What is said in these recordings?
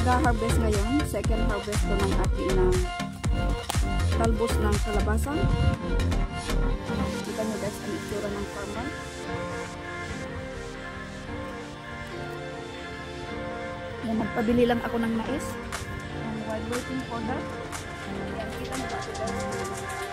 mag-harvest ngayon. Second harvest ko ng ating ng talbos ng kalabasa. Kita nyo guys ang itsura ng farmer. Yan, magpabili lang ako ng mais. And while waiting for that, yan, kita nyo guys.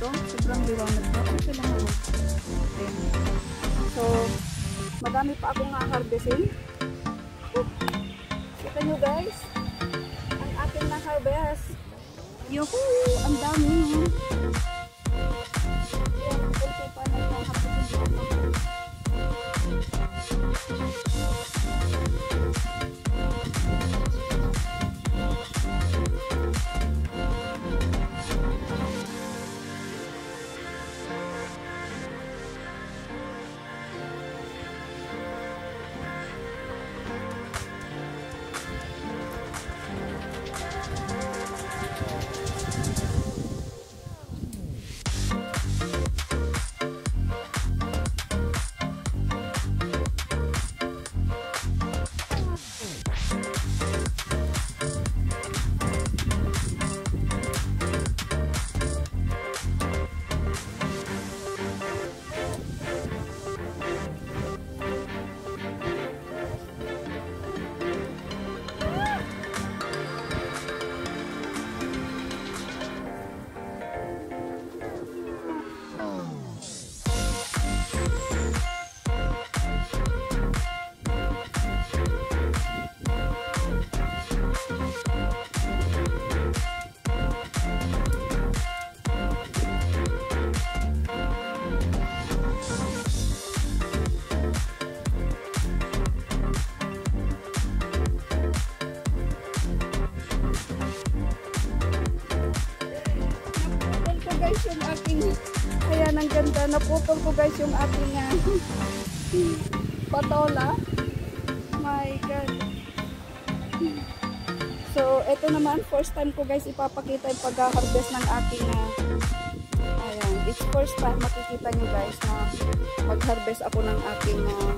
Dito. Sobrang liwanag? Okay lang naman. Ayan. So, madami pa akong harvestin. Kita nyo guys. Ang ating na harvest. Yuhu! Ang dami. Yan, kunti pa na yung hapusin yung aking ayan ang ganda naputol ko guys yung aking ah, patola. My god. So ito naman first time ko guys ipapakita yung pag-harvest ng aking ah, ayan it's first time makikita nyo guys na mag-harvest ako ng aking ah,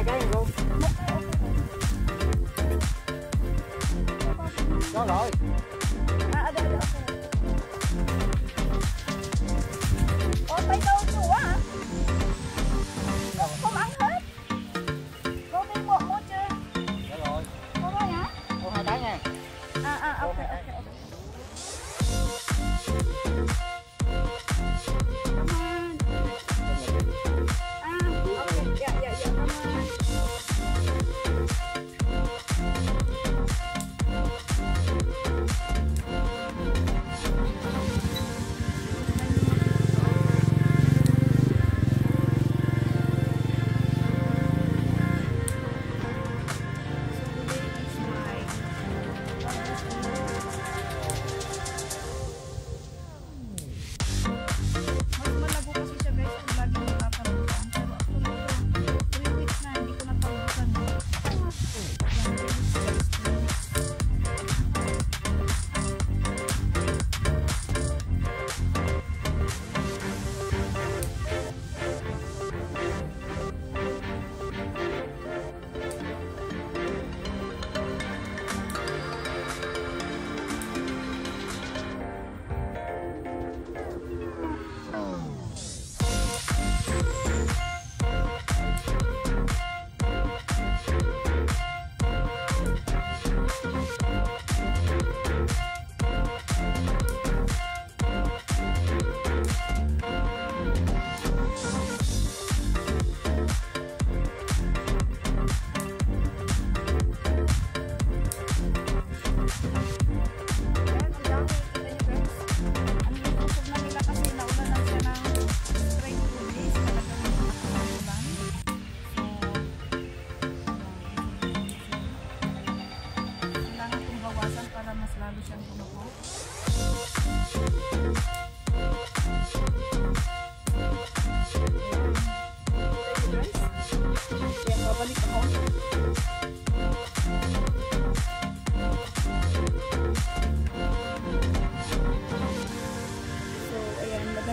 hai cái luôn đó rồi.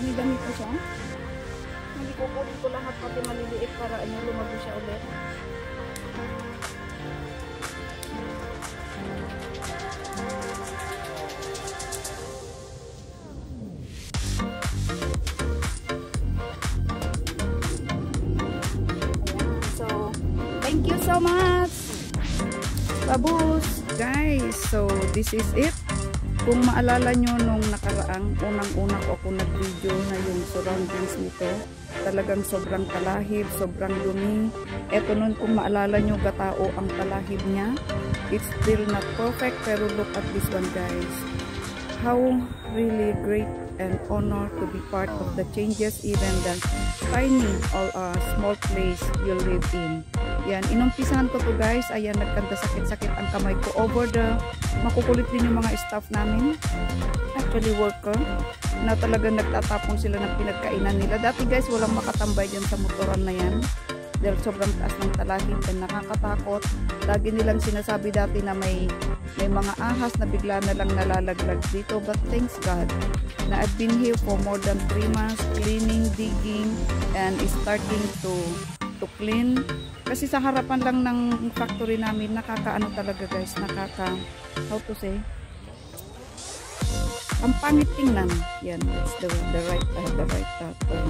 Dami-dami pa siya. Hindi ko ko lahat pati maliliit para ano, lumago siya ulit. Thank you so much. Babus. Guys, so this is it. Kung maalala nyo nung nakaraang unang-una ko ako nag-video na yung surroundings nito, talagang sobrang talahib, sobrang dumi. Eto nun kung maalala nyo gatao ang talahib niya. It's still not perfect pero look at this one guys. How really great and honor to be part of the changes even the tiny or uh, small place you live in. Yan, inumpisahan ko to guys. Ayan, nagkanda sakit-sakit ang kamay ko over the makukulit din yung mga staff namin. Actually, worker na talagang nagtatapon sila ng pinagkainan nila. Dati guys, walang makatambay dyan sa motoran na yan. Dahil sobrang taas ng talahib and nakakatakot. Lagi nilang sinasabi dati na may, may mga ahas na bigla na lang nalalaglag dito. But thanks God na I've been here for more than 3 months cleaning, digging, and starting to to clean. Kasi sa harapan lang ng factory namin, nakakaano talaga guys, nakaka, how to say, ang pangit tingnan. Yan, that's the, the right, uh, the right uh, term.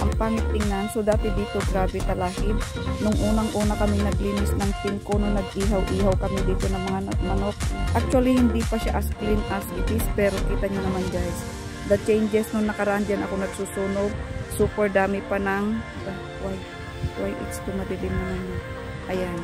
Ang pangit tingnan. So, dati dito, grabe talahib. Nung unang-una kami naglinis ng pinko, nung nag-ihaw-ihaw kami dito ng mga manok. Actually, hindi pa siya as clean as it is, pero kita nyo naman guys. The changes nung nakaraan dyan ako nagsusunog. Super dami pa ng, why, why it's tumadilim naman. Ayan.